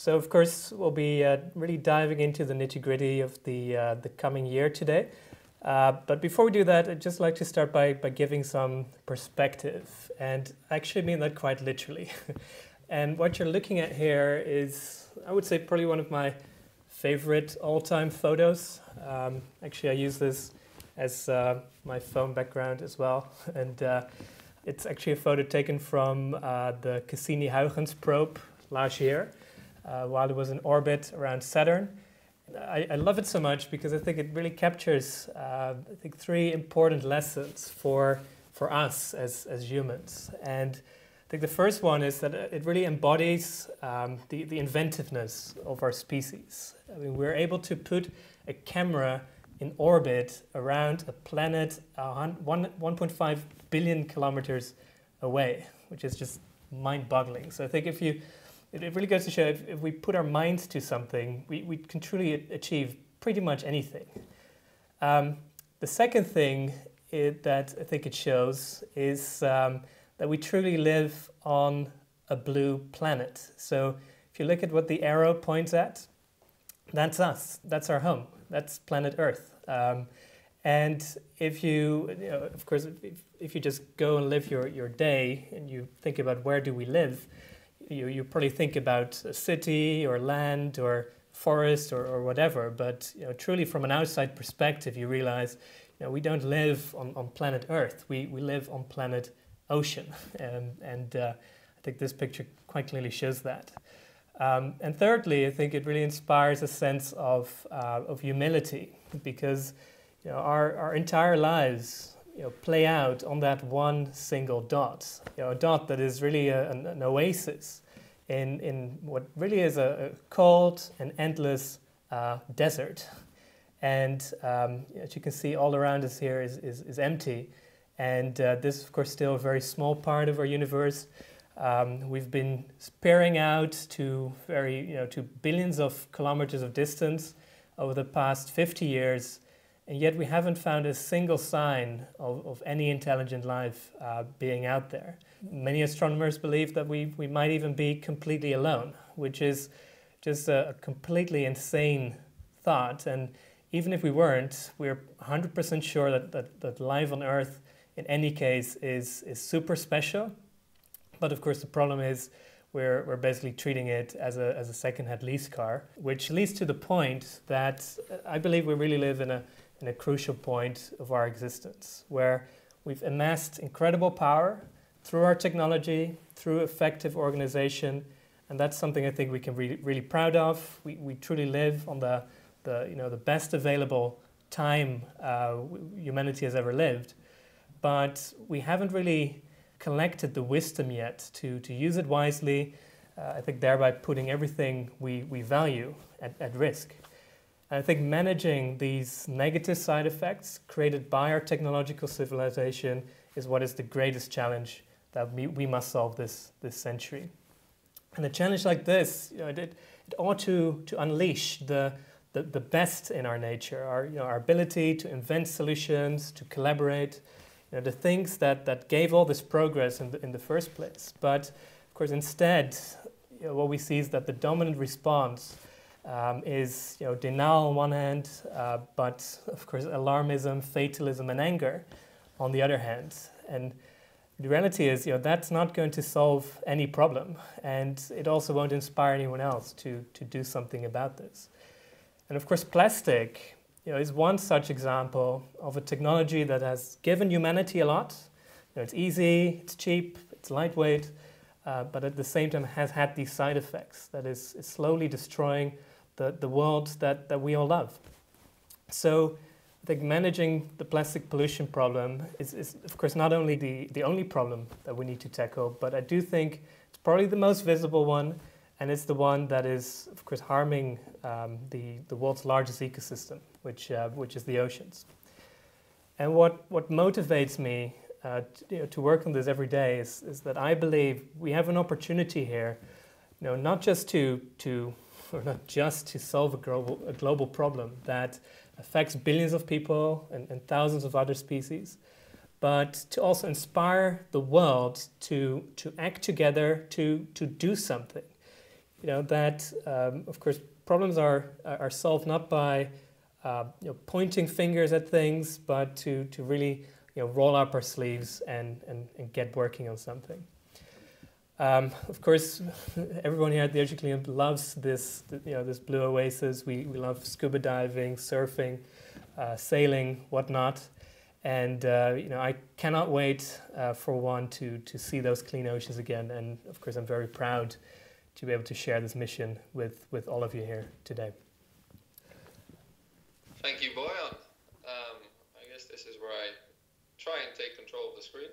So, of course, we'll be uh, really diving into the nitty gritty of the, uh, the coming year today. Uh, but before we do that, I'd just like to start by, by giving some perspective. And I actually mean that quite literally. and what you're looking at here is, I would say, probably one of my favorite all time photos. Um, actually, I use this as uh, my phone background as well. And uh, it's actually a photo taken from uh, the Cassini-Huygens probe last year uh, while it was in orbit around Saturn. I, I, love it so much because I think it really captures, uh, I think, three important lessons for, for us as, as humans. And I think the first one is that it really embodies um, the, the inventiveness of our species. I mean, we're able to put a camera in orbit around a planet uh, 1.5 billion kilometers away, which is just mind boggling. So I think if you it, it really goes to show if, if, we put our minds to something, we, we can truly achieve pretty much anything. Um, the second thing it, that I think it shows is um, that we truly live on a blue planet. So if you look at what the arrow points at, that's us. That's our home. That's planet Earth. Um, and if you, you know, of course, if, if you just go and live your, your day and you think about where do we live, you, you probably think about a city or land or forest or, or whatever, but you know, truly from an outside perspective, you realize you know, we don't live on, on planet Earth, we, we live on planet ocean. Um, and uh, I think this picture quite clearly shows that. Um, and thirdly, I think it really inspires a sense of, uh, of humility because you know, our, our entire lives you know, play out on that one single dot, you know, a dot that is really a, an, an, oasis in, in what really is a, a cold and endless uh, desert. And um, as you can see, all around us here is, is, is empty. And uh, this, of course, still a very small part of our universe. Um, we've been sparing out to very, you know, to billions of kilometers of distance over the past 50 years and yet we haven't found a single sign of, of any intelligent life uh, being out there. Many astronomers believe that we, we might even be completely alone, which is just a, a completely insane thought. And even if we weren't, we're 100% sure that, that, that life on Earth, in any case, is, is super special. But of course, the problem is we're, we're basically treating it as a, as a second-hand lease car, which leads to the point that I believe we really live in a in a crucial point of our existence where we've amassed incredible power through our technology, through effective organization, and that's something I think we can be really proud of. We, we truly live on the, the, you know, the best available time uh, humanity has ever lived, but we haven't really collected the wisdom yet to, to use it wisely, uh, I think thereby putting everything we, we value at, at risk. I think managing these negative side effects created by our technological civilization is what is the greatest challenge that we, we must solve this, this century. And a challenge like this, you know, it, it ought to, to unleash the, the, the best in our nature, our, you know, our ability to invent solutions, to collaborate, you know, the things that, that gave all this progress in the, in the first place. But of course, instead, you know, what we see is that the dominant response um, is you know, denial on one hand, uh, but of course alarmism, fatalism, and anger on the other hand. And the reality is, you know, that's not going to solve any problem, and it also won't inspire anyone else to, to do something about this. And of course, plastic you know, is one such example of a technology that has given humanity a lot. You know, it's easy, it's cheap, it's lightweight, uh, but at the same time has had these side effects that is, is slowly destroying the, the world that, that we all love. So I think managing the plastic pollution problem is, is, of course, not only the, the only problem that we need to tackle, but I do think it's probably the most visible one, and it's the one that is, of course, harming um, the, the world's largest ecosystem, which, uh, which is the oceans. And what, what motivates me uh, to, to work on this every day is, is that I believe we have an opportunity here, you know, not just to, to or not just to solve a global, a global problem that affects billions of people and, and thousands of other species, but to also inspire the world to, to act together, to, to do something. you know that um, of course problems are are solved not by uh, you know, pointing fingers at things, but to to really you know roll up our sleeves and and, and get working on something. Um, of course, everyone here at the Ocean Cleanup loves this, you know, this blue oasis. We, we love scuba diving, surfing, uh, sailing, whatnot. And uh, you know, I cannot wait uh, for one to, to see those clean oceans again. And of course, I'm very proud to be able to share this mission with, with all of you here today. Thank you, Boyan. Um, I guess this is where I try and take control of the screen.